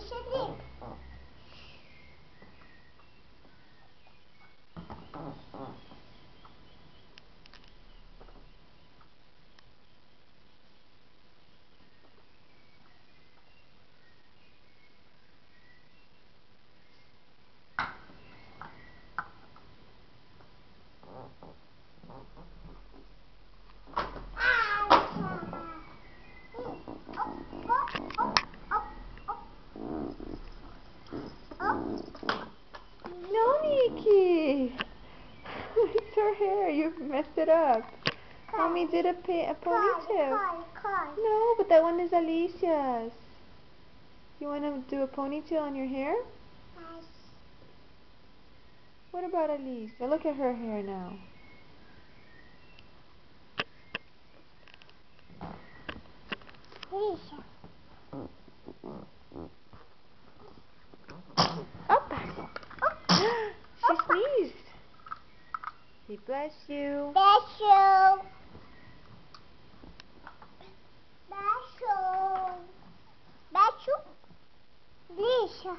so circle. Kiki! it's her hair. You've messed it up. Mommy did a, pa a ponytail. No, but that one is Alicia's. You want to do a ponytail on your hair? Yes. What about Alicia? Look at her hair now. Alicia. Say bless you. Bless you. Bless you. Bless you. Alicia.